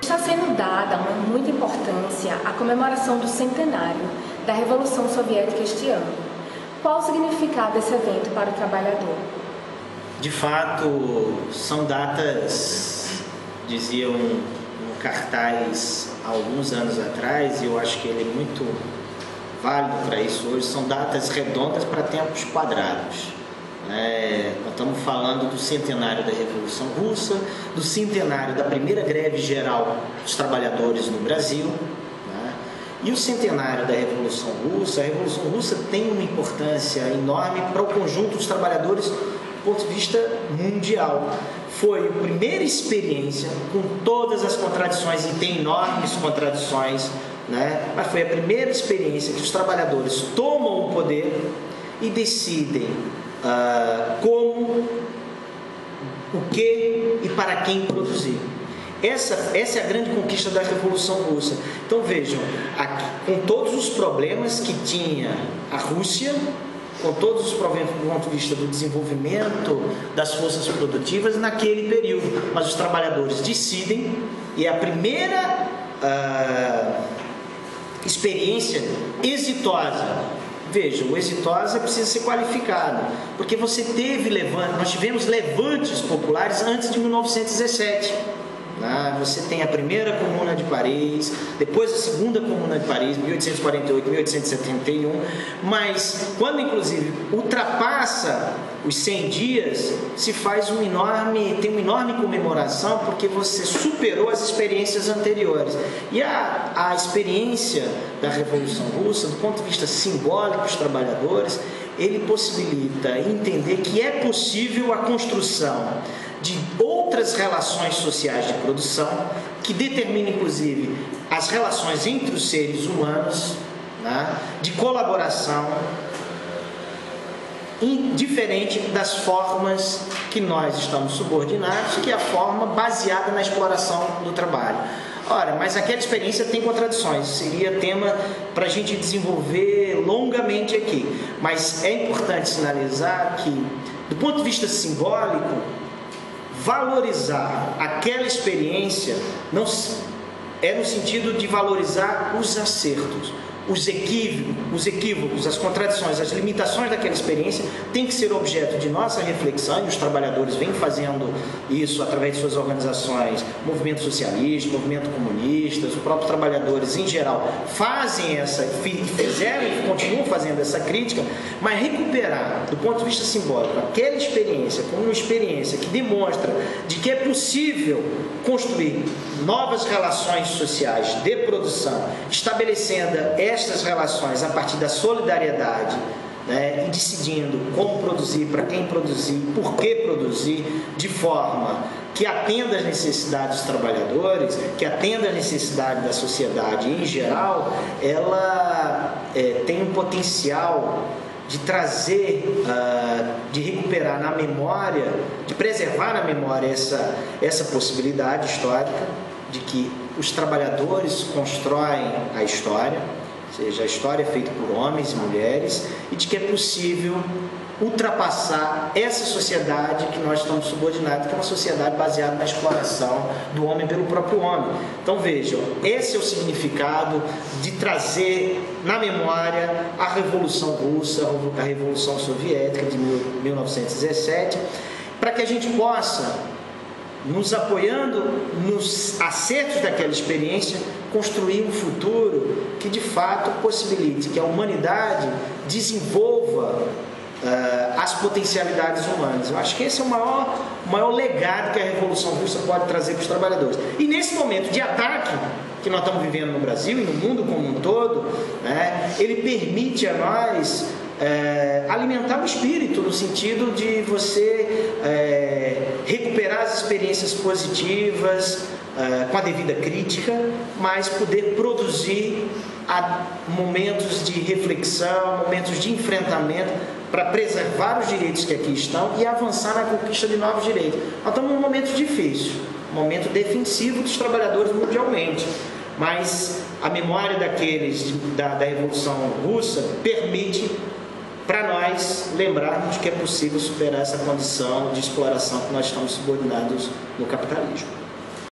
Está sendo dada uma muita importância à comemoração do centenário da Revolução Soviética este ano. Qual o significado desse evento para o trabalhador? De fato, são datas, diziam cartaz há alguns anos atrás, e eu acho que ele é muito válido para isso hoje, são datas redondas para tempos quadrados. É, nós estamos falando do centenário da Revolução Russa, do centenário da primeira greve geral dos trabalhadores no Brasil, né? e o centenário da Revolução Russa. A Revolução Russa tem uma importância enorme para o conjunto dos trabalhadores do ponto de vista mundial. Foi a primeira experiência com todas as contradições, e tem enormes contradições, né? mas foi a primeira experiência que os trabalhadores tomam o poder e decidem uh, como, o que e para quem produzir. Essa, essa é a grande conquista da Revolução Russa. Então vejam, aqui, com todos os problemas que tinha a Rússia, com todos os problemas do ponto de vista do desenvolvimento das forças produtivas naquele período, mas os trabalhadores decidem e é a primeira uh, experiência exitosa Veja, o exitosa precisa ser qualificado, porque você teve levante, nós tivemos levantes populares antes de 1917. Né? Você tem a primeira comuna de Paris, depois a segunda comuna de Paris, 1848, 1871, mas quando inclusive ultrapassa os 100 dias, se faz um enorme, tem uma enorme comemoração porque você superou as experiências anteriores. E a, a experiência da Revolução Russa, do ponto de vista simbólico dos trabalhadores, ele possibilita entender que é possível a construção de outras relações sociais de produção que determinam, inclusive, as relações entre os seres humanos, né, de colaboração, diferente das formas que nós estamos subordinados, que é a forma baseada na exploração do trabalho. Ora, mas aquela experiência tem contradições, seria tema para a gente desenvolver longamente aqui. Mas é importante sinalizar que, do ponto de vista simbólico, valorizar aquela experiência não é no sentido de valorizar os acertos os equívocos, os equívocos, as contradições, as limitações daquela experiência tem que ser objeto de nossa reflexão e os trabalhadores vêm fazendo isso através de suas organizações, movimento socialista, movimento comunista, os próprios trabalhadores em geral fazem essa, fizeram e continuam fazendo essa crítica, mas recuperar do ponto de vista simbólico aquela experiência como uma experiência que demonstra de que é possível construir novas relações sociais de produção, estabelecendo estas relações a partir da solidariedade né, e decidindo como produzir, para quem produzir, por que produzir, de forma que atenda às necessidades dos trabalhadores, que atenda às necessidades da sociedade em geral, ela é, tem um potencial de trazer, uh, de recuperar na memória, de preservar na memória essa, essa possibilidade histórica de que os trabalhadores constroem a história, seja, a história é feita por homens e mulheres, e de que é possível ultrapassar essa sociedade que nós estamos subordinados, que é uma sociedade baseada na exploração do homem pelo próprio homem. Então vejam, esse é o significado de trazer na memória a Revolução Russa, a Revolução Soviética de 1917, para que a gente possa nos apoiando nos acertos daquela experiência, construir um futuro que de fato possibilite que a humanidade desenvolva uh, as potencialidades humanas. Eu acho que esse é o maior, maior legado que a Revolução Russa pode trazer para os trabalhadores. E nesse momento de ataque que nós estamos vivendo no Brasil e no mundo como um todo, né, ele permite a nós é, alimentar o espírito, no sentido de você é, recuperar as experiências positivas é, com a devida crítica, mas poder produzir momentos de reflexão, momentos de enfrentamento para preservar os direitos que aqui estão e avançar na conquista de novos direitos. Nós estamos num momento difícil, um momento defensivo dos trabalhadores mundialmente, mas a memória daqueles da, da Revolução Russa permite para nós lembrarmos que é possível superar essa condição de exploração que nós estamos subordinados no capitalismo.